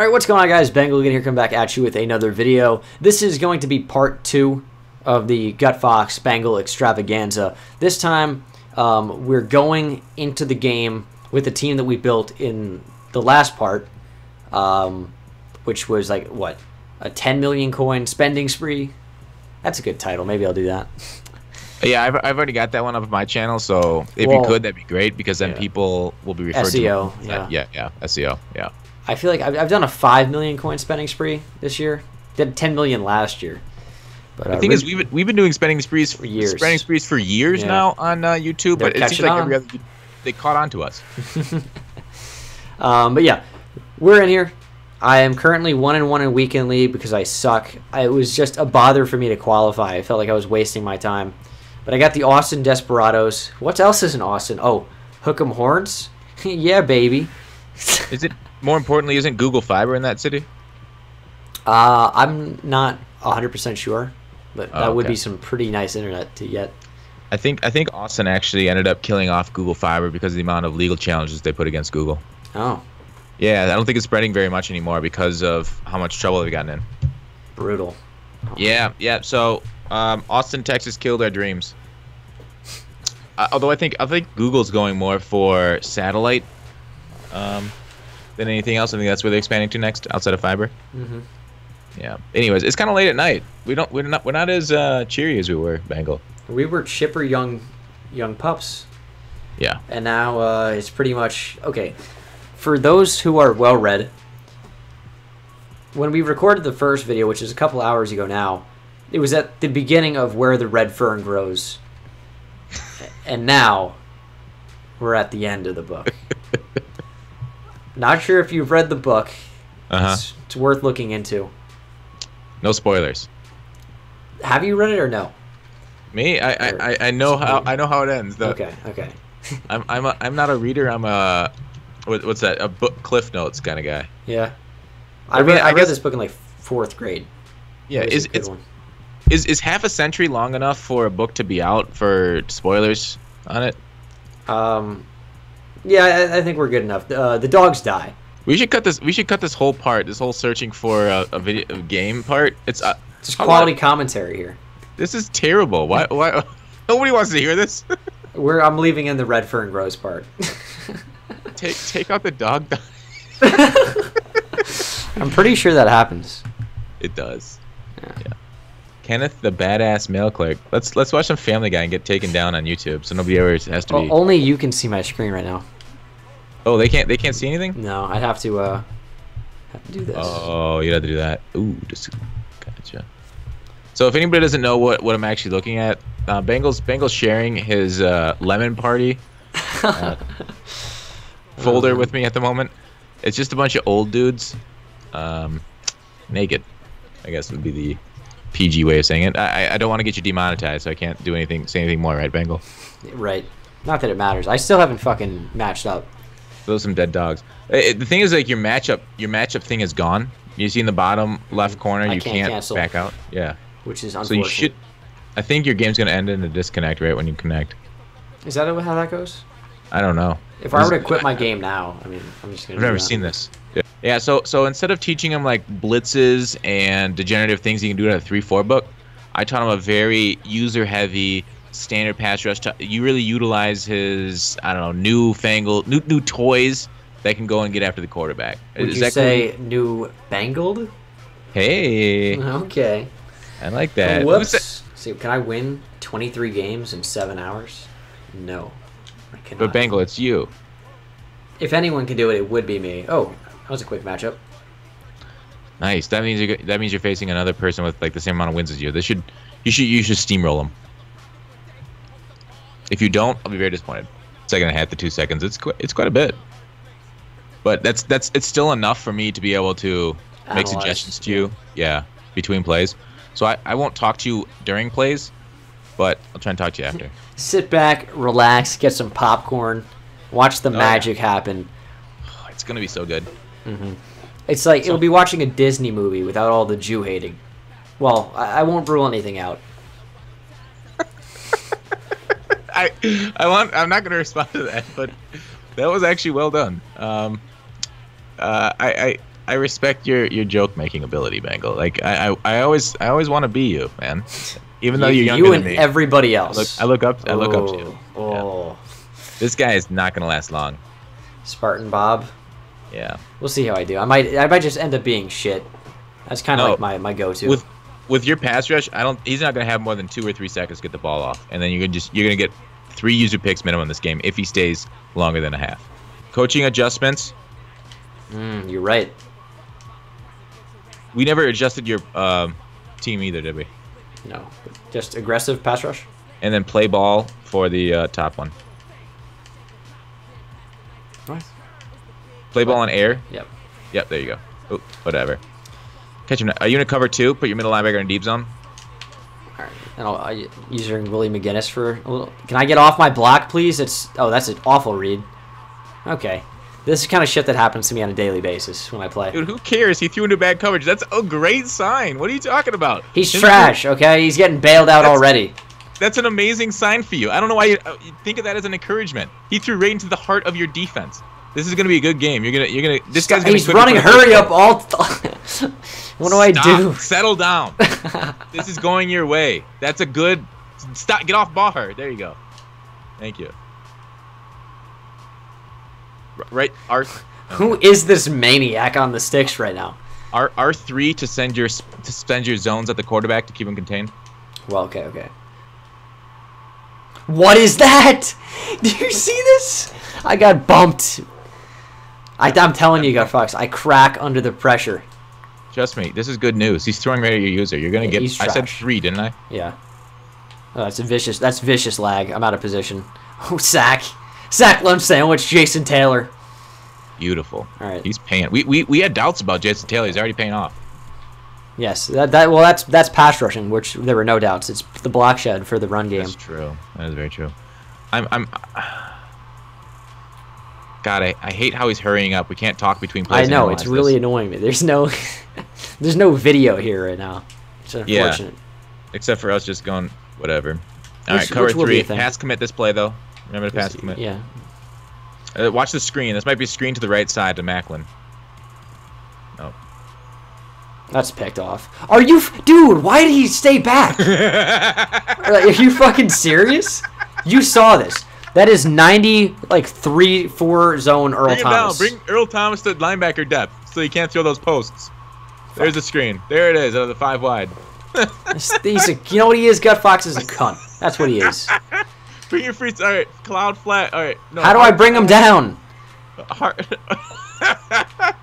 All right, what's going on, guys? Bengal again here, come back at you with another video. This is going to be part two of the Gutfoxx Bengal extravaganza. This time, um, we're going into the game with the team that we built in the last part, um, which was like, what, a 10 million coin spending spree? That's a good title. Maybe I'll do that. Yeah, I've, I've already got that one up on my channel, so if Well, you could, that'd be great because then yeah. people will be referred SEO, to. yeah. yeah, yeah, SEO, yeah. I feel like I've, I've done a 5 million coin spending spree this year. Did 10 million last year. But uh, The thing Rid- is, we've been, we've been doing spending sprees for years. spending sprees for years Yeah. now on uh, YouTube, They're but it seems like on. every other they caught on to us. Um, but yeah, we're in here. I am currently one and one in weekend league because I suck. I, it was just a bother for me to qualify. I felt like I was wasting my time. But I got the Austin Desperados. What else is in Austin? Oh, Hook 'em Horns. yeah, baby. Is it more importantly? Isn't Google Fiber in that city? Uh, I'm not 100% sure, but that Oh, would be some pretty nice internet to get. I think I think Austin actually ended up killing off Google Fiber because of the amount of legal challenges they put against Google. Oh, Yeah, I don't think it's spreading very much anymore because of how much trouble they've gotten in. brutal. Yeah, yeah. So um, Austin, Texas killed our dreams. Uh, although I think I think Google's going more for satellite um, than anything else. I think that's where they're expanding to next, outside of fiber. hmm Yeah. Anyways, it's kind of late at night. We don't we're not we're not as uh, cheery as we were, Bengal. We were chipper young, young pups. Yeah. and now uh, it's pretty much okay. For those who are well read, when we recorded the first video, which is a couple hours ago now, it was at the beginning of where the red fern grows, and now we're at the end of the book. Not sure if you've read the book. Uh huh. It's, it's worth looking into. No spoilers. Have you read it or no? Me, I, I, I- I know how I know how it ends. though. Okay, okay. I'm I'm a, I'm not a reader. I'm a what's that? A book cliff notes kind of guy. Yeah. I, I mean, read, I, I read guess- this book in like fourth grade. Yeah. It Is it's one. is is half a century long enough for a book to be out for spoilers on it? Um, yeah, I, I think we're good enough. Uh, the dogs die. We should cut this. We should cut this whole part. This whole searching for a, a video a game part. It's uh, Just quality about- commentary here. this is terrible. Why why nobody wants to hear this? We're I'm leaving in the red fern grows part. take take out the dog. I'm pretty sure that happens. It does. Yeah. Yeah. Kenneth the badass mail clerk. Let's let's watch some Family Guy and get taken down on YouTube, so nobody ever has to Well, be. only you can see my screen right now. Oh, they can't they can't see anything. No, I'd have to uh have to do this. Oh, you'd have to do that. Ooh, just gotcha. So if anybody doesn't know what, what I'm actually looking at, uh, Bengals Bengals sharing his uh, lemon party uh, folder with me at the moment. It's just a bunch of old dudes, um, naked. I guess would be the PG way of saying it. I I- don't want to get you demonetized, so I can't do anything say anything more, right, Bengal? Right. Not that it matters. I still haven't fucking matched up. Those some dead dogs. It- the thing is, like your matchup, your matchup thing is gone. You see in the bottom left corner, I you can't can't, back out. Yeah. Which is So you should. I think your game's gonna end in a disconnect right when you connect. Is that how that goes? I don't know. If I were to quit my game now, I mean, I'm just gonna. I've never that. seen this. Yeah. yeah. So so instead of teaching him like blitzes and degenerative things you can do in a three four book, I taught him a very user heavy standard pass rush. To, you really utilize his I don't know newfangled new new toys that can go and get after the quarterback. Would Is you say new bangled? Hey, Okay. I like that. Oh, Who's that- whoops. See, can I win 23 games in seven hours? No, I cannot. But Bangle, it's you. If anyone can do it, it would be me. Oh, that was a quick matchup. Nice. That means you're, that means you're facing another person with like the same amount of wins as you. This should you should you should steamroll them. If you don't, I'll be very disappointed. Second and a half to two seconds. It's quite it's quite a bit. But that's that's it's still enough for me to be able to make Analyze, suggestions to you. Yeah, between plays. So I, I won't talk to you during plays, but I'll try and talk to you after. Sit back, relax, get some popcorn, watch the oh, yeah. magic happen. Oh, it's gonna be so good. It's like it'll be watching a Disney movie without all the Jew hating. Well, I, I won't rule anything out. I I want I'm not gonna respond to that, but that was actually well done. Um, uh, I, I I respect your your joke making ability, Bangle. Like I I, I always I always want to be you, man. Even though you, you're younger you than and me. everybody I else. look I look up I look up to you. Oh, oh. This guy is not gonna last long. Spartan Bob. Yeah. We'll see how I do. I might I might just end up being shit. That's kind of No. like my, my go-to. With with your pass rush, I don't. He's not gonna have more than two or three seconds to get the ball off, and then you're gonna just you're gonna get three user picks minimum this game if he stays longer than a half. Coaching adjustments. Mm, you're right. We never adjusted your um, team either, did we? No, just aggressive pass rush. And then play ball for the uh, top one. Play ball on air. Yep. Yep, there you go. Oh, whatever. Catch him. Are you gonna cover two? Put your middle linebacker in deep zone. All right. And I'll, I using Willie McGinest for a little. Can I get off my block, please? It's oh, that's an awful read. Okay. This is kind of shit that happens to me on a daily basis when I play. Dude, who cares? He threw into bad coverage. That's a great sign. What are you talking about? He's Him- trash. Okay, he's getting bailed out That's- already. That's an amazing sign for you. I don't know why you, uh, you think of that as an encouragement. He threw right into the heart of your defense. This is gonna be a good game. You're gonna, you're gonna. This guy's gonna. He's running hurry up all. what do I do? Settle down. this is going your way. That's a good. Stop. Get off bar. There you go. Thank you. R- Right, R, Who is this maniac on the sticks right now? R, R three to send your to send your zones at the quarterback to keep him contained. Well, okay, okay. What is that? Do you see this? I got bumped. I, I'm telling you, fucks. I crack under the pressure. Trust me, this is good news. He's throwing right at your user. You're gonna Yeah, get. I said three, didn't I? Yeah. Oh, that's a vicious. That's vicious lag. I'm out of position. Oh, sack, sack lunch sandwich. Jason Taylor. Beautiful. All right. He's paying. We, we we had doubts about Jason Taylor. He's already paying off. Yes. That that. Well, that's that's pass rushing, which there were no doubts. It's the block shed for the run game. That's true. That is very true. I'm I'm. God, I, I hate how he's hurrying up. We can't talk between plays. I know it's really this. annoying me. There's no, there's no video here right now. It's unfortunate. Yeah. except for us just going whatever. All Which- right, cover which will be three. Pass commit this play though. Remember to pass commit. Yeah. Uh, watch the screen. This might be screen to the right side to Maclin. Oh. That's picked off. Are you, dude? Why did he stay back? Are you fucking serious? You saw this. That is ninety, like three, four zone Earl Bring. Thomas. Bring Earl Thomas to linebacker depth so he can't throw those posts. There's the screen. There it is out of the five wide. He's- a, you know what he is? Gutfoxx is a cunt. That's what he is. Bring your free. All right, cloud flat. All right. No, How do I bring him down? Hard,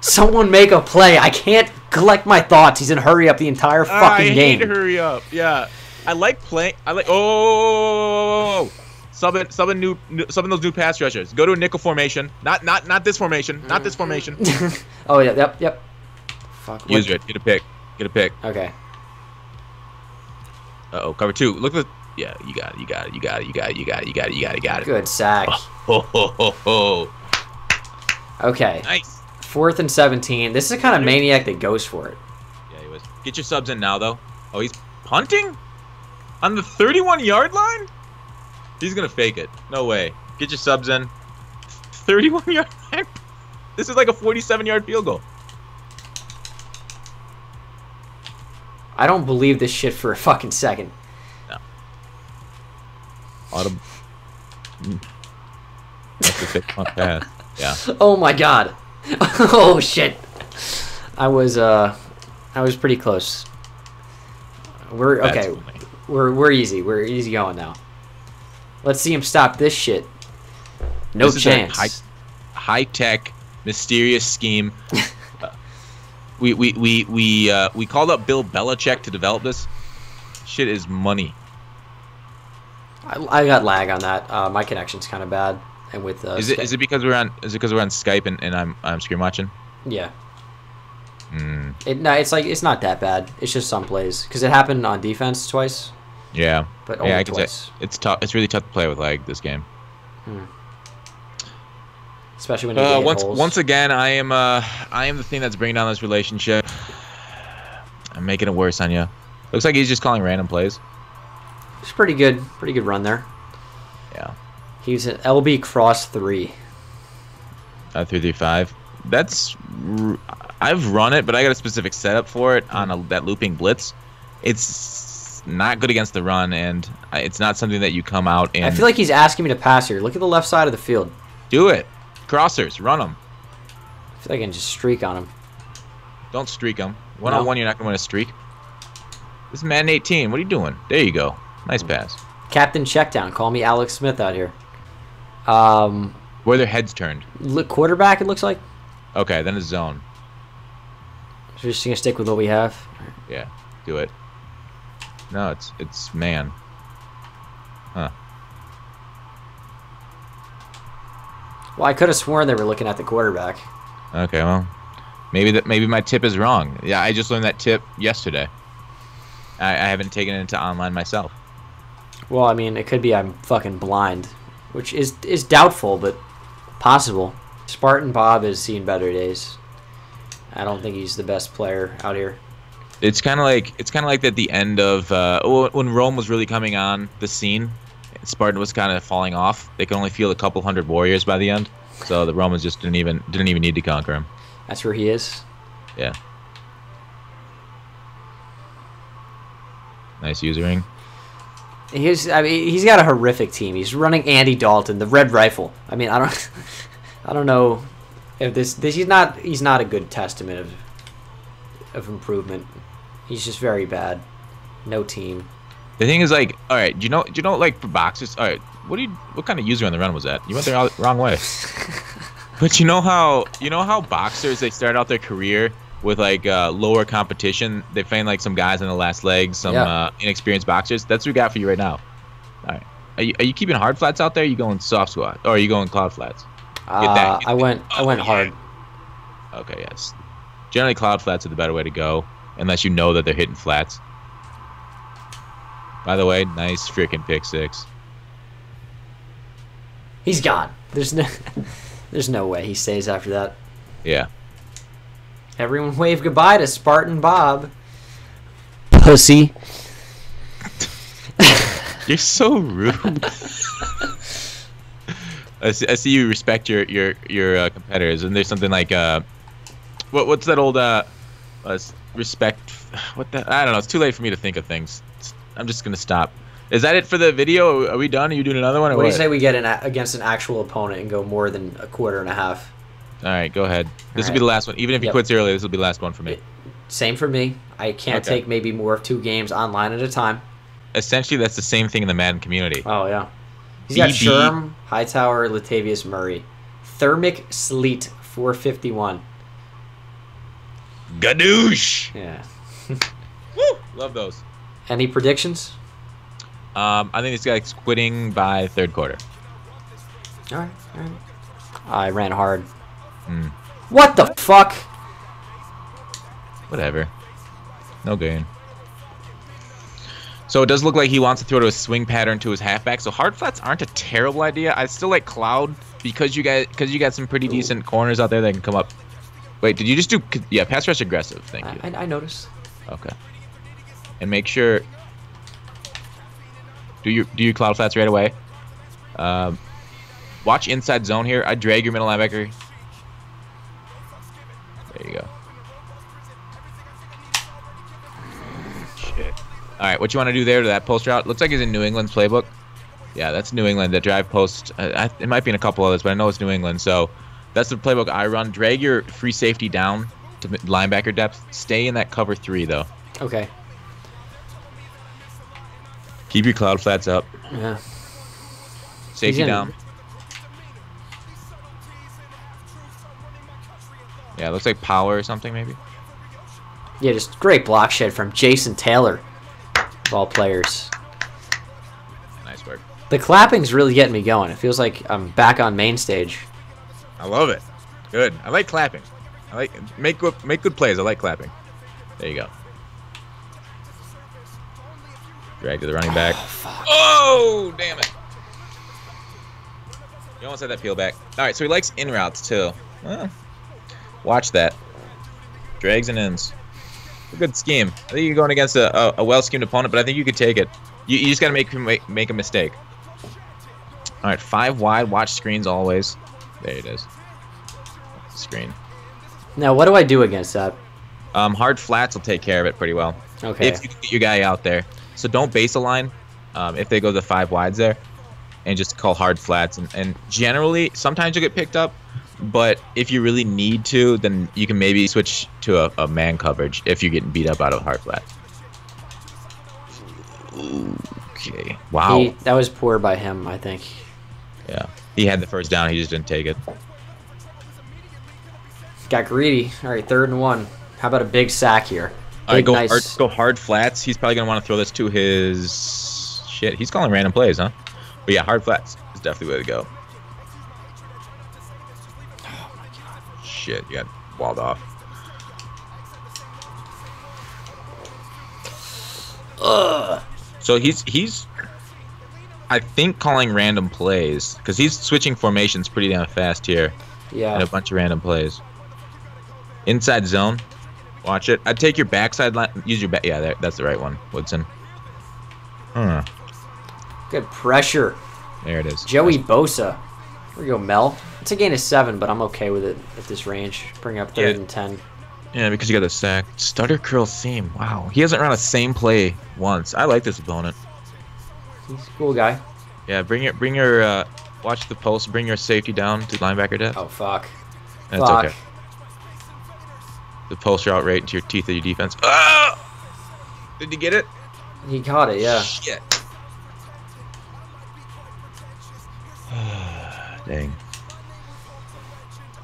Someone make a play. I can't collect my thoughts. He's in hurry up the entire Ah, fucking I game. hate to hurry up. Yeah, I like playing. I like. Oh, sub in, sub in new, sub in those new pass rushers. Go to a nickel formation. Not, not, not this formation. Not this formation. oh yeah, yep, yep. Fuck. Use it. Get a pick. Get a pick. Okay. Uh oh, cover two. Look at. The, yeah, you got it. You got it. You got it. You got it. You got it. You got it. You got it. You got it. Good sack. Ho ho ho ho. Okay. Nice. Fourth and seventeen. This is the kind of maniac that goes for it. Yeah, he was. Get your subs in now, though. Oh, he's punting on the 31 yard line. He's gonna fake it. No way. Get your subs in. 31 yard line. This is like a 47 yard field goal. I don't believe this shit for a fucking second. Autumn. That's a thick punt pass. Yeah. Oh my god. oh shit. I was uh I was pretty close. We're okay. We're we're easy. We're easy going now. Let's see him stop this shit. No This chance. high- High tech, mysterious scheme. Uh, we we we we uh, we called up Bill Belichick to develop this. Shit is money. I, I got lag on that. Uh, my connection's kind of bad. And with uh, Is it Skype- is it because we're on is it because we're on Skype and, and I'm I'm screen watching? Yeah. Mm, It no, it's like it's not that bad. It's just some plays because it happened on defense twice, yeah. but only yeah, I can twice. say it's tough. It's really tough to play with lag this game. Especially when you Uh, once holes. once again, I am uh I am the thing that's bringing down this relationship. I'm making it worse on you. Looks like he's just calling random plays. it's pretty good. Pretty good run there. Yeah. He's an LB cross three. Uh, three three five. that's I've run it, but I got a specific setup for it on a, that looping blitz. It's not good against the run, and it's not something that you come out and I feel like he's asking me to pass here. Look at the left side of the field. do it. Crossers, run them. I feel like I can just streak on him. Don't streak them. One on one, you're not gonna win a streak. This is Madden 18. What are you doing? There you go. Nice pass. Captain Checkdown. Call me Alex Smith out here. Um, Where their heads turned. look, quarterback. It looks like. Okay, then it's zone. So we're just gonna stick with what we have. Yeah, do it. No, it's it's man. Huh. Well, I could have sworn they were looking at the quarterback. Okay, well, maybe that maybe my tip is wrong. Yeah, I just learned that tip yesterday. I, I haven't taken it into online myself. Well, I mean, it could be I'm fucking blind, which is is doubtful, but possible. Spartan Bob has seen better days. I don't think he's the best player out here. It's kind of like it's kind of like at the end of uh, when Rome was really coming on the scene. Spartan was kind of falling off. They could only field a couple hundred warriors by the end, so the Romans just didn't even didn't even need to conquer him. That's where he is. Yeah. Nice usering. He's I mean he's got a horrific team. He's running Andy Dalton, the Red Rifle. I mean I don't I don't know if this this he's not he's not a good testament of of improvement. He's just very bad. No team. The thing is, like, all right, do you know, do you know, like, for boxers, all right, what do you, what kind of user on the run was that? You went the wrong- way. but you know how, you know how boxers they start out their career with like uh, lower competition. They find like some guys on the last leg, some Yeah. uh, inexperienced boxers. That's what we got for you right now. All right, are you, are you keeping hard flats out there? Are you going soft squat, or are you going cloud flats? Uh, that. Get I that. went I Oh, went yeah. hard. Okay, yes. Generally, cloud flats are the better way to go, unless you know that they're hitting flats. By the way, nice freaking pick six. He's gone. There's no there's no way he stays after that. Yeah. Everyone wave goodbye to Spartan Bob. Pussy. You're so rude. I, see, I see you respect your your your uh, competitors, and there's something like uh, what what's that old uh, uh, s- respect? What the? I don't know. It's too late for me to think of things. I'm just gonna stop. Is that it for the video? Are we done? Are you doing another one? Or What do you what? say we get an a- against an actual opponent and go more than a quarter and a half? All right, go ahead. This will be the last one. Even if he Yep. quits early, this will be the last one for me. Same for me. I can't Okay. take maybe more of two games online at a time. Essentially, that's the same thing in the Madden community. Oh yeah. He's got BB. Sherm, Hightower, Latavius Murray. Thermic Sleet 451. Gadoosh. Yeah. Woo! Love those. Any predictions? Um, I think this guy's quitting by third quarter. All right. All right. I ran hard. Hmm. What the fuck? Whatever. No gain. So it does look like he wants to throw to a swing pattern to his halfback. So hard flats aren't a terrible idea. I still like cloud because you guys because you got some pretty decent corners out there that can come up. Wait, did you just do? Yeah, pass rush aggressive. Thank you. I, I, noticed. Okay. And make sure. Do your do your cloud flats right away. Um, watch inside zone here. I drag your middle linebacker. There you go. Shit. All right, what you want to do there to that post route? Looks like he's in New England's playbook. Yeah, that's New England. That drive post. Uh, I, it might be in a couple others, but I know it's New England. So that's the playbook I run. Drag your free safety down to linebacker depth. Stay in that cover three though. Okay. Keep your cloud flats up. Yeah. Safety in- down. Yeah, it looks like power or something maybe. Yeah, just great block shed from Jason Taylor, of all players. Nice work. The clapping's really getting me going. It feels like I'm back on main stage. I love it. Good. I like clapping. I like make good make good plays. I like clapping. There you go. Drag to the running back. Oh, oh damn it. You almost had that peel back. All right, so he likes in routes too. Well, watch that. Drags and ins. A good scheme. I think you're going against a, a, a well schemed opponent, but I think you could take it. You, you just got to make, make make a mistake. All right, five wide. Watch screens always. There it is. Screen. Now, what do I do against that? Um, hard flats will take care of it pretty well. Okay. If you can get your guy out there. So don't base a line um, if they go the five wides there. And just call hard flats. And, and generally, sometimes you'll get picked up. But if you really need to, then you can maybe switch to a, a man coverage if you're getting beat up out of hard flat. Okay. Wow. He, that was poor by him, I think. Yeah. He had the first down. He just didn't take it. Got greedy. All right, third and one. How about a big sack here? All right, go nice- hard. Go hard flats. He's probably gonna want to throw this to his shit. He's calling random plays, huh? But yeah, hard flats is definitely the way to go. Oh my god. Shit, you got walled off. Ugh. So he's he's, I think calling random plays because he's switching formations pretty damn fast here and Yeah. a bunch of random plays. Inside zone, watch it. I'd take your backside line. Use your back. Yeah, there, that's the right one, Woodson. Huh. Good pressure. There it is. Joey Bosa. Here we go, Mel. It's a gain of seven, but I'm okay with it at this range. Bring up third Yeah. and ten. Yeah, because you got the sack. Stutter curl seam. Wow, he hasn't run a same play once. I like this opponent. He's a cool guy. Yeah, bring your bring your uh, watch the pulse. Bring your safety down to linebacker depth. Oh fuck. That's fuck. okay. The pulse route right into your teeth of your defense. Ah! Did you get it? He caught it, yeah. Shit. Dang.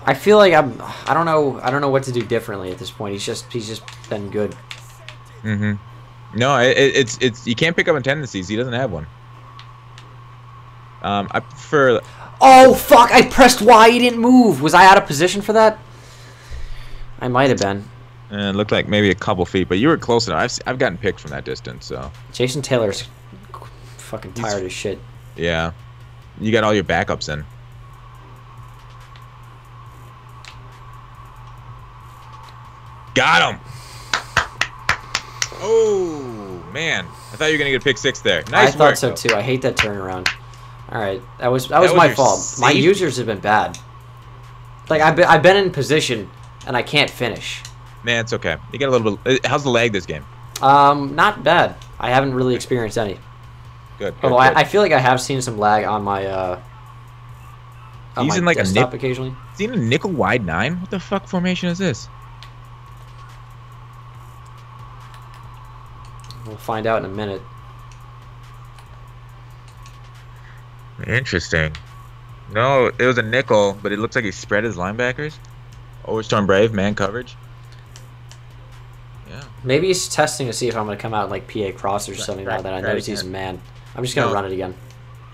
I feel like I'm. I don't know. I don't know what to do differently at this point. He's just. He's just been good. Mm-hmm. No, it, it- it's it's you can't pick up on tendencies. He doesn't have one. Um, I prefer. Oh fuck! I pressed Y. He didn't move. Was I out of position for that? I might have been. And it looked like maybe a couple feet, but you were close enough. I've, s- I've gotten picked from that distance, so Jason Taylor's fucking tired as shit. yeah. You got all your backups in. Got him. Oh man, I thought you were gonna get a pick six there. Nice I thought work, so though. too. I hate that turnaround. All right, that was that was, was my fault. My users have been bad. Like I've been, I've been in position and I can't finish. Man, it's okay. You got a little bit. uh, How's the lag this game? Um, not bad. I haven't really experienced any. Good. Although good. I, I feel like I have seen some lag on my uh. On He's my in, like, a nip- occasionally. Is he in a nickel wide nine? What the fuck formation is this? We'll find out in a minute. Interesting. No, it was a nickel, but it looks like he spread his linebackers. Overstorm Brave, man coverage. Yeah. Maybe he's testing to see if I'm gonna come out like PA cross or something right, now that I right notice he's a man. I'm just gonna No. run it again.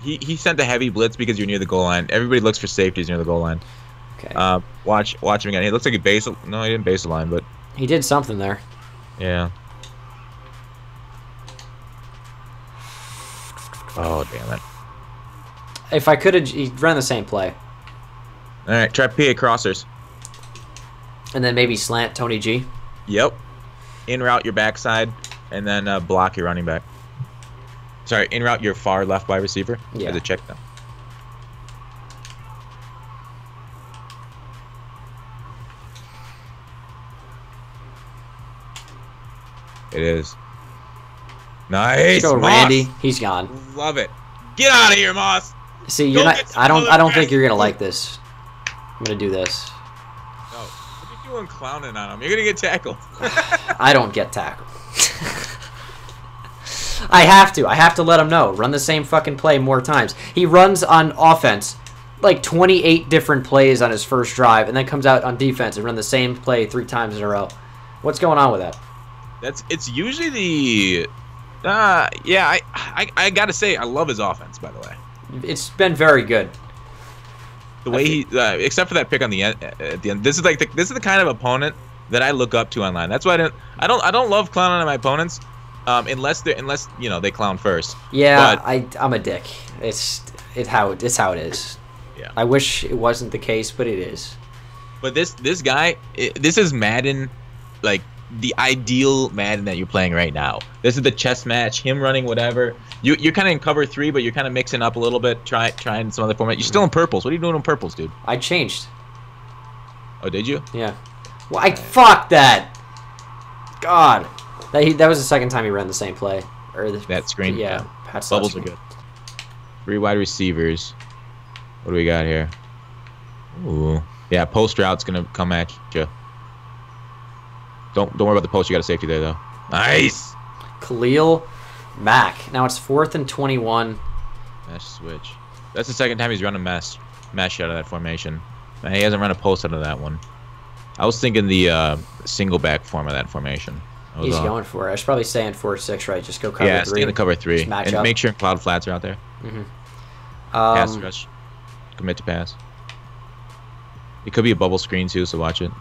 He, he sent a heavy blitz because you're near the goal line. Everybody looks for safeties near the goal line. Okay. Uh, watch watch him again. He looks like he base. No, he didn't base the line, but he did something there. yeah. Oh damn it! If I could have, he ran the same play, All right, try PA crossers. and then maybe slant Tony G. Yep. In route your backside, and then uh, block your running back. Sorry, in route your far left wide receiver. Yeah. As a check down. It is. Nice. Let's go, Moss. Randy. He's gone. Love it. Get out of here, Moss. See, you're not. get I don't. I don't think you're gonna like this. I'm gonna do this. No. What are you doing clowning on him? You're gonna get tackled. I don't get tackled. I have to. I have to let him know. Run the same fucking play more times. He runs on offense like 28 different plays on his first drive, and then comes out on defense and run the same play three times in a row. What's going on with that? That's it's usually the uh yeah, I, I I gotta say I love his offense by the way. It's been very good. The way he uh, except for that pick on the end at the end. This is like the, this is the kind of opponent that I look up to online. That's why I don't I don't I don't love clowning on my opponents um unless they unless you know they clown first. Yeah, But- I I'm a dick. It's it how it's how it is. Yeah. I wish it wasn't the case, but it is. But this this guy i this is Madden like the ideal Madden that you're playing right now. This is the chess match, him running whatever. You you're kind of in cover 3 but you're kind of mixing up a little bit, try trying some other format. You're still in purples. What are you doing in purples, dude? I changed. Oh, did you? Yeah. Well, I fuck that. God, that he, that was the second time he ran the same play. Or the, That screen. Yeah, Pat's Bubbles that are good. Three wide receivers. What do we got here? Ooh. Yeah, post route's gonna come at you. Don't don't worry about the post. You got a safety there though. Nice. Khalil Mack. Now it's fourth and twenty-one. Mesh switch. That's the second time he's run a mesh mesh out of that formation. He hasn't run a post out of that one. I was thinking the uh, single back form of that formation. That He's all. going for it. I should probably stay in four six, right? Just go cover yeah, three. stay in the cover three, match and up. make sure cloud flats are out there. pass Um, rush, commit to pass. It could be a bubble screen too, so watch it.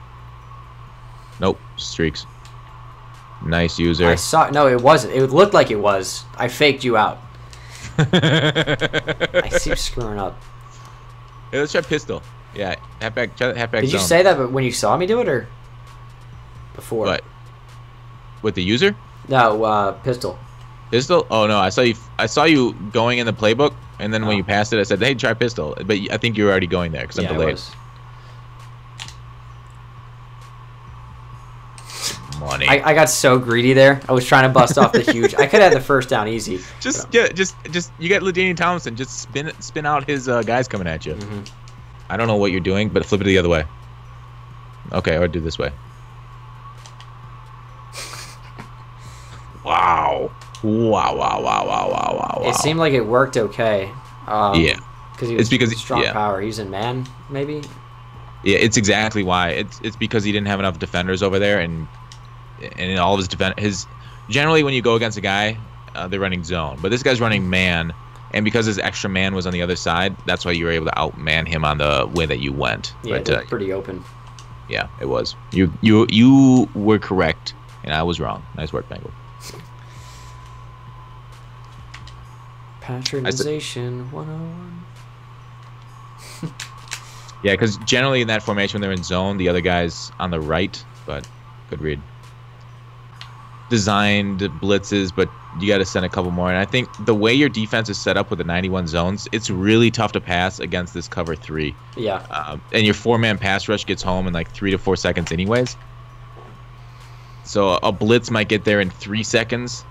Nope, streaks. Nice user. I saw. No, it wasn't. It looked like it was. I faked you out. I keep screwing up. Hey, let's try pistol. Yeah, halfback, try halfback Did you say that but when you saw me do it or before? What? With the user? No, uh, pistol. Pistol? Oh no, I saw you. I saw you going in the playbook, and then when Oh. you passed it, I said, "Hey, try pistol." But I think you were already going there because yeah, I'm it delayed. Money. I, I got so greedy there. I was trying to bust off the huge. I could have had the first down easy. just yeah, just just you got LaDainian Thompson. Just spin it, spin out his uh, guys coming at you. Mhm. I don't know what you're doing, but flip it the other way. Okay, or do this way. Wow. Wow, wow, wow, wow, wow, wow, wow. It seemed like it worked okay. Um, Yeah. Because he It's was because- strong yeah. power. He's in man, maybe. Yeah, it's exactly why. It's it's because he didn't have enough defenders over there, and and in all of his defend his generally when you go against a guy, uh, they're running zone, but this guy's running man, and because his extra man was on the other side, that's why you were able to outman him on the way that you went. Yeah, but they're uh, pretty open. yeah, it was you you you were correct, and I was wrong. Nice work, Bengal. Patronization 101. Yeah, because generally in that formation when they're in zone, the other guy's on the right, but good read. Designed blitzes, but you got to send a couple more. And I think the way your defense is set up with the 91 zones, it's really tough to pass against this cover three. Yeah. Um, and your four-man pass rush gets home in like three to four seconds, anyways. So a blitz might get there in three seconds,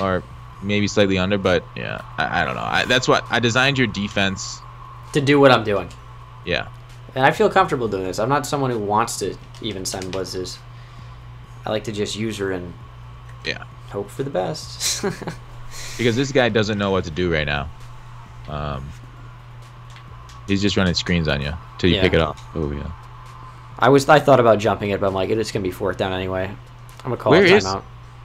or maybe slightly under. But yeah, I, I don't know. I, that's what I designed your defense. To do what I'm doing. Yeah. And I feel comfortable doing this. I'm not someone who wants to even send blitzes. I like to just use her and Yeah. hope for the best. because this guy doesn't know what to do right now. Um, he's just running screens on you till you Yeah. pick it up. Oh yeah. I was I thought about jumping it, but I'm like, it's gonna be fourth down anyway. I'm gonna call Where a is- timeout.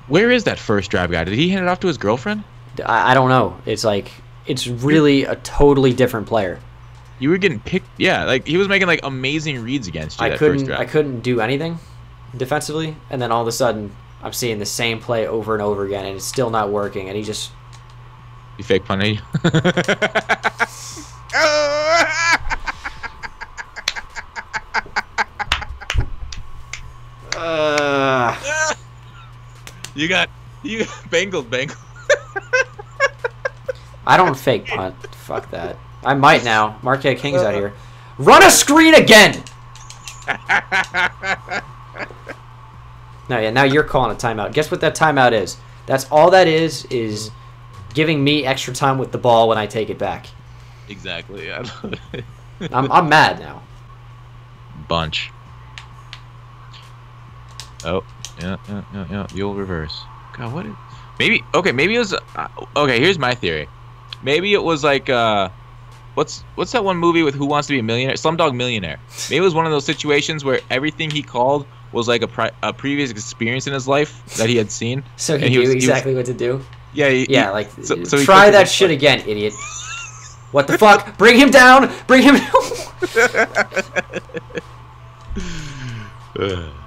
Where is that first drive guy? Did he hand it off to his girlfriend? I, I don't know. It's like it's really a totally different player. You were getting picked. Yeah, like he was making like amazing reads against you I couldn't drive. I couldn't do anything defensively, and then all of a sudden I'm seeing the same play over and over again, and it's still not working. And he just You fake punted you. uh, you got you got bangled, bangled. I don't fake punt. Fuck that. I might now. Marquette King's out here. Run a screen again. No, yeah. Now you're calling a timeout. Guess what that timeout is? That's all that is. Is giving me extra time with the ball when I take it back. exactly. Yeah. I'm I'm mad now. Bunch. Oh, yeah, yeah, yeah, yeah. The old reverse. God, what? Is, maybe okay. Maybe it was. Uh, okay, here's my theory. Maybe it was like uh, what's what's that one movie with Who Wants to Be a Millionaire? Slumdog Millionaire. Maybe it was one of those situations where everything he called was like a, pri- a previous experience in his life that he had seen. So he he knew was- he was- exactly what to do. Yeah, he, Yeah, like so- so try that it- shit again, idiot. What the fuck? Bring him down! Bring him down!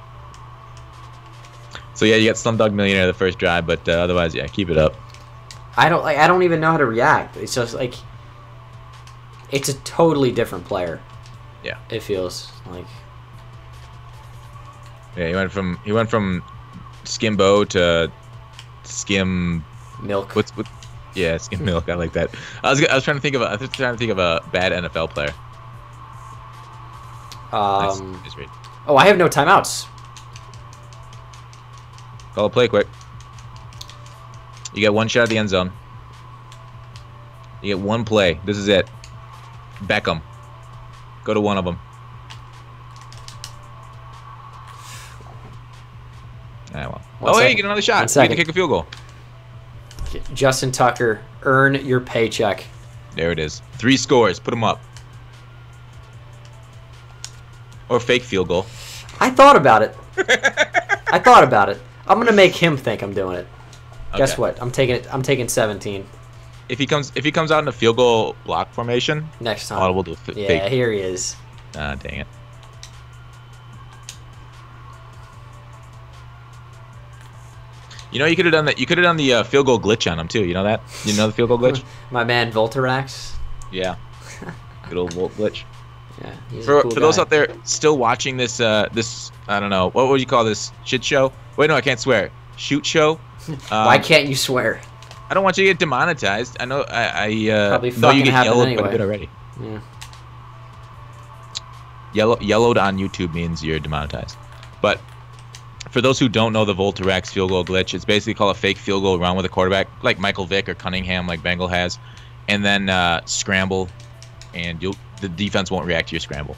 So yeah, you got Slumdog Millionaire the first drive, but uh, otherwise, yeah, keep it up. I don't like. I don't even know how to react. It's just like it's a totally different player. Yeah. It feels like Yeah, he went from he went from Skimbo to Skim milk. What's what? Yeah, skim milk. I like that. I was I was trying to think of a I was trying to think of a bad NFL player. Um, nice. Oh, I have no timeouts. Call a play quick. You get one shot at the end zone. You get one play. This is it. Beckham. Go to one of them. Ah, well. One oh, hey, you get another One shot. You get second. to kick a field goal. Justin Tucker, earn your paycheck. There it is. Three scores. Put them up. Or fake field goal. I thought about it. I thought about it. I'm gonna make him think I'm doing it. Guess what? I'm taking it. I'm taking 17 If he comes, if he comes out in a field goal block formation, next time. audible to f- yeah, fake. here he is. Ah, dang it. You know, you could have done that. You could have done the uh, field goal glitch on him too. You know that? You know the field goal glitch? My man Voltarax. yeah. Good old volt glitch. Yeah, For, cool for those out there still watching this, uh, this I don't know what would you call this shit show? Wait, no, I can't swear. Shoot show. Um, Why can't you swear? I don't want you to get demonetized. I know I, I uh, Probably know you get yellowed anyway. quite a bit already. Yeah. Yellow yellowed on YouTube means you're demonetized. But for those who don't know the Voltarex field goal glitch, it's basically called a fake field goal run with a quarterback like Michael Vick or Cunningham, like Bengal has, and then uh, scramble, and you'll the defense won't react to your scramble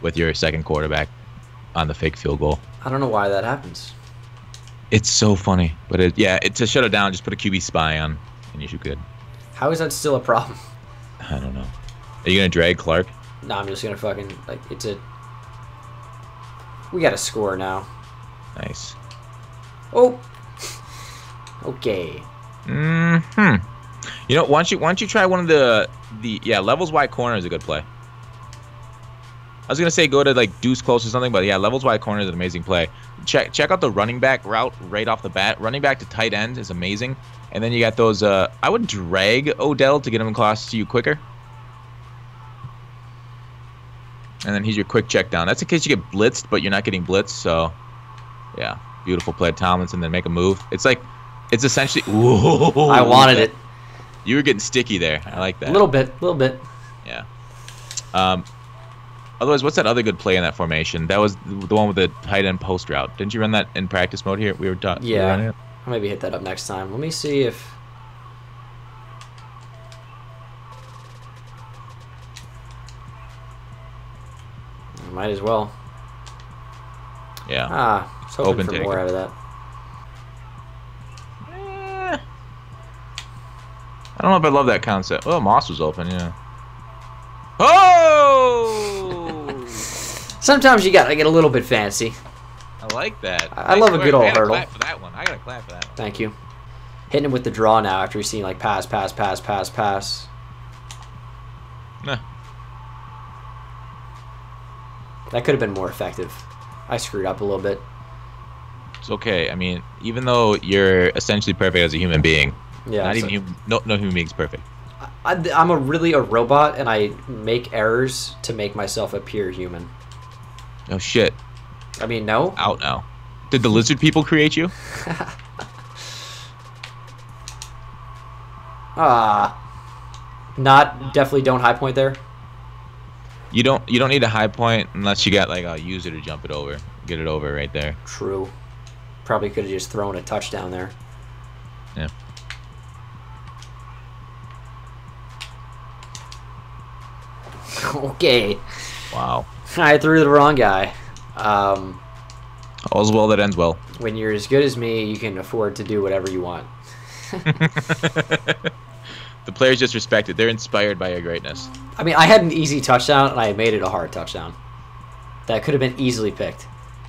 with your second quarterback on the fake field goal. I don't know why that happens. It's so funny, but it, yeah, it, to shut it down, just put a QB spy on, and you should good. How is that still a problem? I don't know. Are you gonna drag Clark? No, I'm just gonna fucking like it's a. We got to score now. Nice. Oh. Okay. Hmm. You know, why don't you why don't you try one of the the yeah levels wide corner is a good play. I was gonna say go to like deuce close or something, but yeah, levels wide corner is an amazing play. Check check out the running back route right off the bat. Running back to tight end is amazing, and then you got those. Uh, I would drag Odell to get him close to you quicker. And then he's your quick check down. That's in case you get blitzed, but you're not getting blitzed. So, yeah, beautiful play, Tomlinson. Then make a move. It's like, it's essentially. Ooh, I wanted it. You were getting sticky there. I like that. A little bit, a little bit. Yeah. Um. Otherwise, what's that other good play in that formation? That was the one with the tight end post route. Didn't you run that in practice mode here? We were talking. Yeah. I'll maybe hit that up next time. Let me see if. Might as well. Yeah. Ah, I was hoping Open for take more out of that. Eh. I don't know if I love that concept. Oh, Moss was open. Yeah. Oh! Sometimes you gotta get a little bit fancy. I like that. I- I love a good old I gotta hurdle. Clap for that one. I gotta clap for that one. Thank you. Hitting him with the draw now after he's seen like pass, pass, pass, pass, pass. Nah. That could have been more effective. I screwed up a little bit. It's okay. I mean, even though you're essentially perfect as a human being, Yeah. not even human, no, no human being's perfect. I, I'm a really a robot, and I make errors to make myself appear human. Oh shit! I mean, no. Out now. Did the lizard people create you? Ah. Not definitely don't high point there. You don't. You don't need a high point unless you got like a user to jump it over, get it over right there. True. Probably could have just thrown a touchdown there. Yeah. okay. Wow. I threw the wrong guy. Um, All's well that ends well. when you're as good as me, you can afford to do whatever you want. the players just respect it. They're inspired by your greatness. I mean, I had an easy touchdown, and I made it a hard touchdown. That could have been easily picked.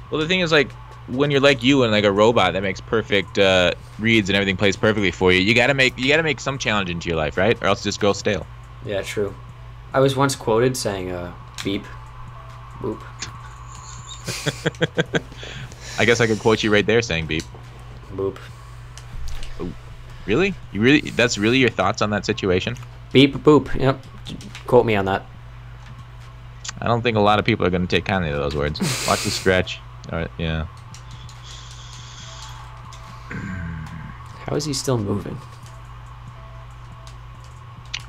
Well, the thing is, like, when you're like you and like a robot that makes perfect uh, reads and everything plays perfectly for you, you gotta make you gotta make some challenge into your life, right? Or else just goes stale. Yeah, true. I was once quoted saying, uh, beep, boop. I guess I could quote you right there saying beep. Boop. Really? You really? That's really your thoughts on that situation? Beep, boop. Yep. Quote me on that. I don't think a lot of people are gonna take kindly to those words. Watch the stretch. All right, yeah. How is he still moving?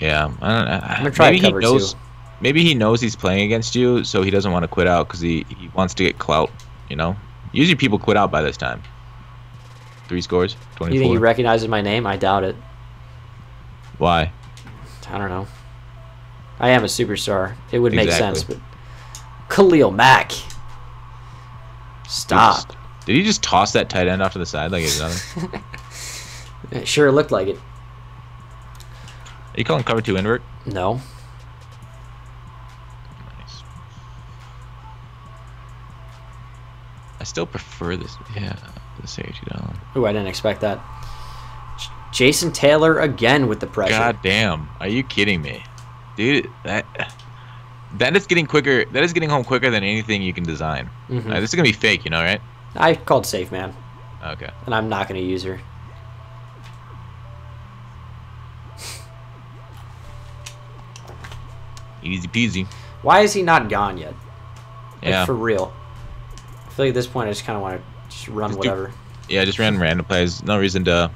Yeah, I don't, know. I'm gonna try maybe he knows. two. maybe he knows he's playing against you, so he doesn't want to quit out because he, he wants to get clout. You know, usually people quit out by this time. Three scores, You think twenty-four. he recognizes my name? I doubt it. Why? I don't know. I am a superstar. It would make sense, but Khalil Mack. Stop. Did he just toss that tight end off to the side like it's nothing? It sure looked like it. Are you calling cover two invert? No. Nice. I still prefer this. Yeah, the safety down. Ooh, I didn't expect that. J- Jason Taylor again with the pressure. God damn! Are you kidding me, dude? That that is getting quicker. That is getting home quicker than anything you can design. Mhm. Uh, this is gonna be fake, you know, right? I called safe man, Okay. and I'm not going to use her. Easy peasy. Why is he not gone yet? Like, Yeah. for real. I feel like at this point I just kind of want to just run Just do- whatever. Yeah, just ran random plays. No reason to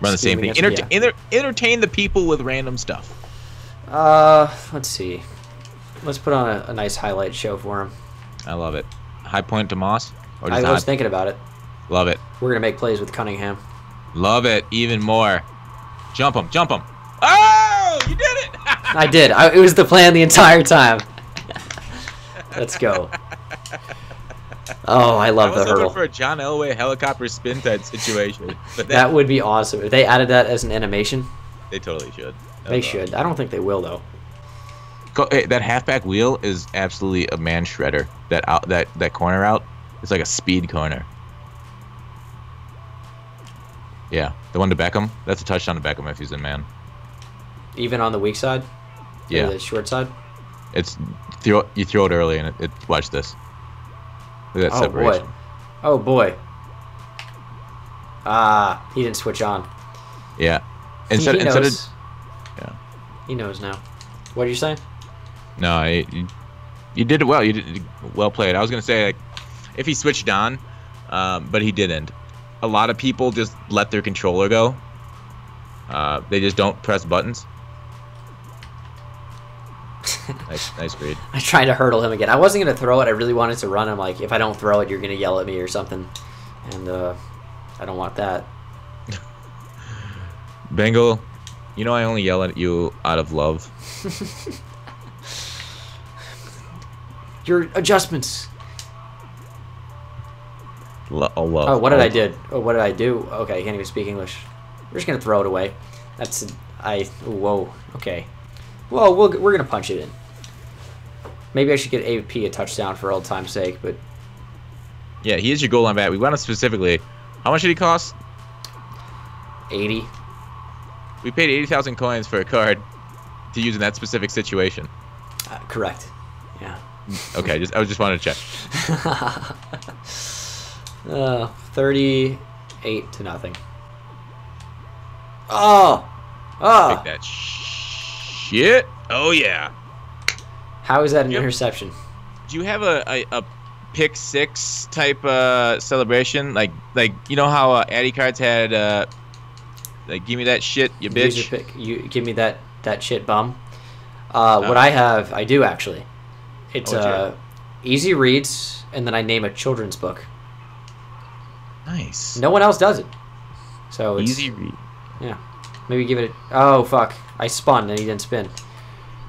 run the same thing. Enter- enter- entertain the people with random stuff. Uh, let's see. Let's put on a, a nice highlight show for him. I love it. High point to Moss or I was thinking about it. Love it. We're gonna make plays with Cunningham. Love it even more. Jump him, jump him. Oh, you did it! I did. I, it was the plan the entire time. Let's go. Oh, I I love was the hurdle. for a John Elway helicopter spin type situation, but That that, would be awesome. If they added that as an animation, they totally should. That they should. I don't think they will though. Hey, that halfback wheel is absolutely a man shredder. That out that that corner out, it's like a speed corner. Yeah, the one to Beckham. That's a touchdown to Beckham if he's in man. Even on the weak side, Yeah, the short side. it's throw you throw it early and it, it watch this. Look at that Oh separation. boy. Oh boy. Ah, he didn't switch on. Yeah. He- Instead he instead of knows. yeah. He knows now. What are you saying? No, I, you, you did it well. You did well played. I was gonna say like, if he switched on, um, but he didn't. A lot of people just let their controller go. Uh, they just don't press buttons. Nice, nice read. I tried to hurdle him again. I wasn't gonna throw it. I really wanted to run. I'm like, if I don't throw it, you're gonna yell at me or something, and uh, I don't want that. Bengal, you know I only yell at you out of love. Your adjustments. Lo- oh, love. Oh, what did I did? Oh, what did I do? Okay, I can't even speak English. We're just gonna throw it away. That's I. Whoa. Okay. Well, we'll we're gonna punch it in. Maybe I should get AP a touchdown for old time's sake, but Yeah, he is your goal line back. We want him specifically. How much did he cost? 80. We paid eighty thousand coins for a card to use in that specific situation. Uh, correct. Yeah. Okay, just I was just wanted to check. Uh, 38 to nothing. Oh! Oh! Take that shit. Oh yeah. How is that an Yep. interception? Do you have a, a, a pick six type uh, celebration? Like like you know how uh, Addy cards had uh, like give me that shit, you bitch. pick. You give me that that shit bum. Uh, what Oh. I have, I do actually. It's Oh, uh, easy reads, and then I name a children's book. Nice. No one else does it. So it's, Easy read. Yeah. Maybe give it. A, oh fuck! I spun and he didn't spin.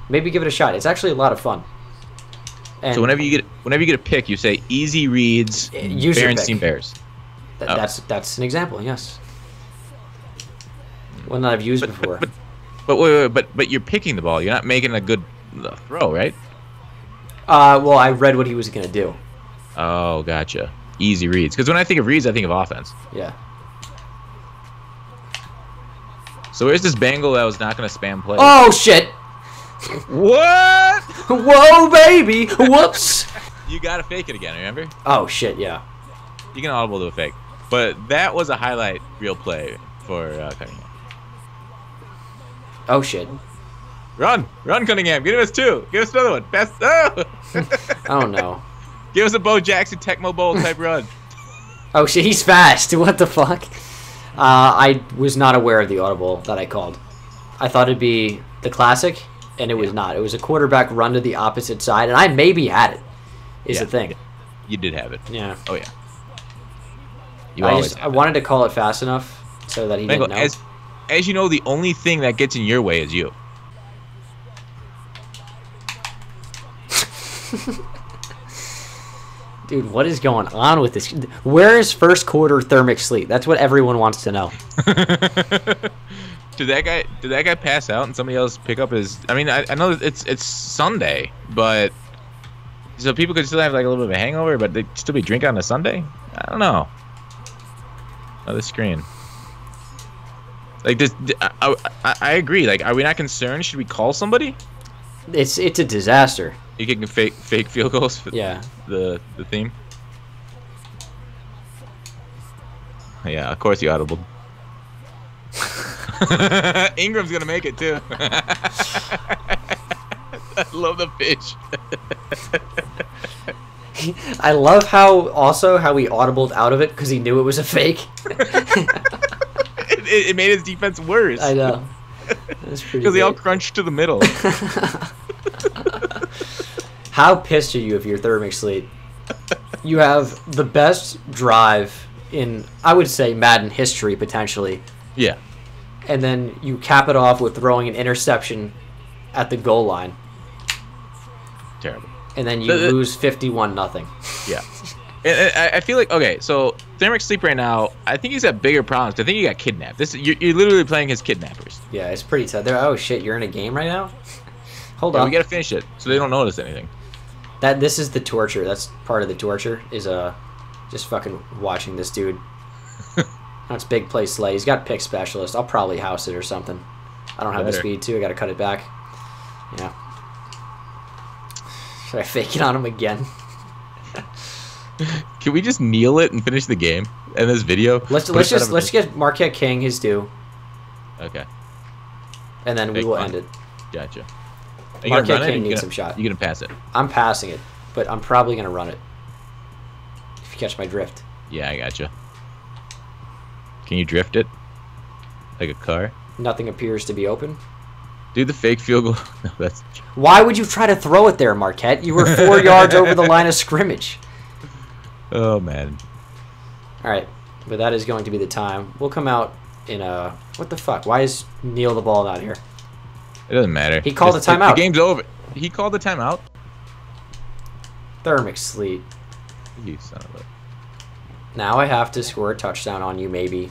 Maybe give it a shot. It's actually a lot of fun. And So whenever you get whenever you get a pick, you say easy reads Uh, Berenstein. Bears. th- oh. that's that's an example. Yes. One that I've used But, before. but, but wait, wait, but but you're picking the ball. You're not making a good uh, throw, right? Uh, well, I read what he was gonna do. Oh, gotcha. Easy reads. Because when I think of reads, I think of offense. Yeah. So where's this Bengal that was not going to spam play? Oh shit! What? Whoa, baby! Whoops! You got to fake it again. Remember? Oh shit! Yeah. You can audible to a fake. But that was a highlight reel play for uh, Cunningham. Oh shit! Run, run, Cunningham. Give us two. Give us another one. Best. Oh! Oh no! Give us a Bo Jackson Tecmo Bowl type run. Oh shit! He's fast. What the fuck? Uh, I was not aware of the audible that I called. I thought it'd be the classic, and it was not. It was a quarterback run to the opposite side, and I maybe had it. Is Yeah, the thing. You did have it. Yeah. Oh yeah. You I just I it. wanted to call it fast enough so that he Bengal, didn't know. as as you know, the only thing that gets in your way is you. Dude, what is going on with this? Where is first quarter thermic sleep? That's what everyone wants to know. Did that guy did that guy pass out and somebody else pick up his I mean I, I know it's it's Sunday, but so people could still have like a little bit of a hangover, but they still be drinking on a Sunday? I don't know. Another screen. Like this I, I, I agree. Like are we not concerned? Should we call somebody? It's it's a disaster. You kicking fake fake field goals for Yeah. the the theme? Yeah, of course you audible. Ingram's gonna make it too. I love the pitch. I love how also how he audibled out of it because he knew it was a fake. it, it, made his defense worse. I know. That's pretty. Because they all crunched to the middle. How pissed are you if you're thermic sleep? You have the best drive in I would say Madden history potentially, yeah. And then you cap it off with throwing an interception at the goal line, Terrible. and then you The- the- lose fifty-one nothing. Yeah. And, and I, I feel like okay, so Thermic Sleep right now, I think he's got bigger problems. I think he got kidnapped. This you're, you're literally playing his kidnappers. Yeah, it's pretty tough. There. Oh shit, you're in a game right now. Hold Yeah, on. we gotta finish it so they don't notice anything. That this is the torture. That's part of the torture. Is uh, just fucking watching this dude. That's big play slay. He's got pick specialist. I'll probably house it or something. I don't have the Better. speed too. I got to cut it back. Yeah. Should I fake it on him again? Can we just kneel it and finish the game in this video? Let's let's just let's get Marquette King his due, Okay, and then we will one. end it. gotcha. Are Marquette gonna run it? King needs gonna- some shot. You gonna pass it? I'm passing it, but I'm probably gonna run it. If you catch my drift. Yeah, I gotcha. Can you drift it? Like a car? Nothing appears to be open. Do the fake field goal. no, that's. Why would you try to throw it there, Marquette? You were four yards over the line of scrimmage. Oh man. All right, but that is going to be the time. We'll come out in a what the fuck? Why is Neil the ball not here? It doesn't matter. He called Just- a timeout. The game's over. He called the timeout. Thermic sleep. You son of a. Now I have to score a touchdown on you, maybe.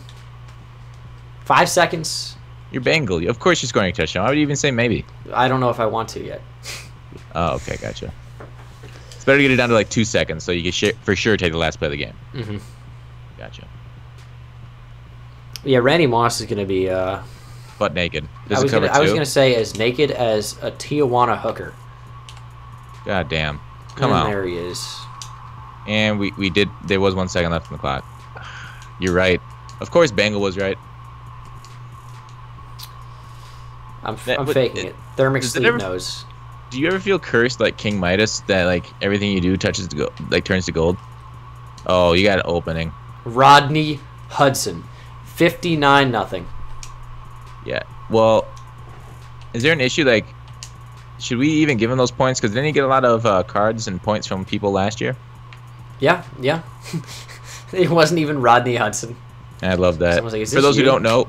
Five seconds. You're Bengal. Of course you're scoring a touchdown. I would even say maybe? I don't know if I want to yet. Oh, okay, gotcha. It's better to get it down to like two seconds so you can sh- for sure take the last play of the game. hmm Gotcha. Yeah, Randy Moss is going to be. Uh, Butt naked. I Does I was gonna say as naked as a Tijuana hooker. God damn. Come and on. There he is. And we, we did. There was one second left on the clock. You're right. Of course, Bengal was right. I'm, That- I'm faking it- it. Thermic sleep ever- knows. Do you ever feel cursed like King Midas that like everything you do touches to go like turns to gold? Oh, you got an opening. Rodney Hudson, fifty-nine nothing. Yeah. Well, is there an issue like? Should we even give him those points? Because didn't he get a lot of uh, cards and points from people last year? Yeah, yeah. it wasn't even Rodney Hudson. I love that. Like, For those who don't know,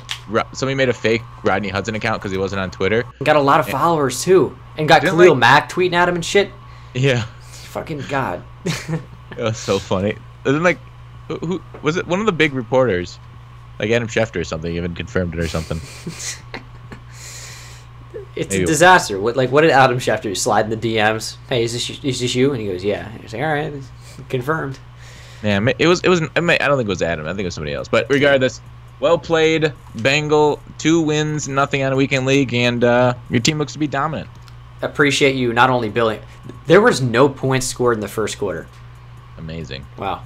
somebody made a fake Rodney Hudson account because he wasn't on Twitter. Got a lot of followers too, and got Khalil like- Mack tweeting at him and shit. Yeah. Fucking god. It was so funny. And then like, who, who was it? One of the big reporters, like Adam Schefter or something, even confirmed it or something. It's Maybe- a disaster. What like what did Adam Schefter do? slide in the DMs? Hey, is this you- is this you? And he goes, yeah. And he's like, all right, confirmed. Yeah, it was. It was. I mean, I don't think it was Adam. I think it was somebody else. But regardless, well played, Bengal. Two wins, nothing on a weekend league, and uh, your team looks to be dominant. Appreciate you not only billing. There was no points scored in the first quarter. Amazing. Wow.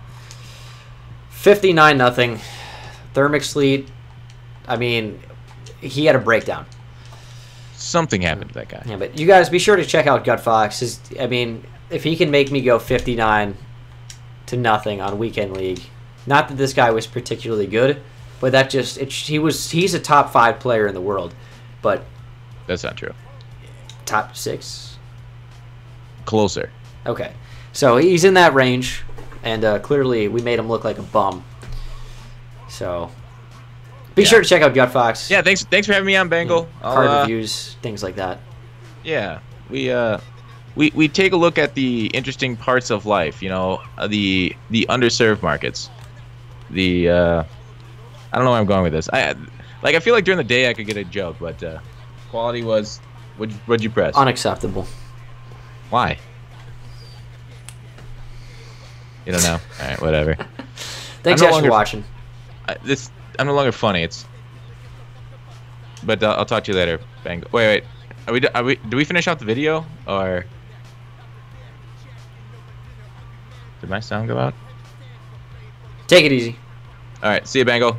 Fifty-nine nothing. Thermic Sleet. I mean, he had a breakdown. Something happened to that guy. Yeah, but you guys be sure to check out Gutfoxx. His, I mean, if he can make me go 59 to nothing on weekend league, not that this guy was particularly good, but that just it, he was he's a top five player in the world. But That's not true. top six. Closer. Okay, so he's in that range, and uh, clearly we made him look like a bum. So be Yeah. sure to check out Gutfoxx. Yeah, thanks thanks for having me on, Bengal. I'll, card uh, reviews, things like that. Yeah, we uh, we we take a look at the interesting parts of life. You know, uh, the the underserved markets. The uh, I don't know where I'm going with this. I like I feel like during the day I could get a joke, but uh, quality was. Would would you press? Unacceptable. Why? You don't know. All right, whatever. Thanks no guys longer- for watching. I, this I'm no longer funny. It's. But uh, I'll talk to you later. Bang. Wait, wait. Are we? do- Are we? Do we finish out the video or? Did my sound go out? Take it easy. All right. See you, Bango.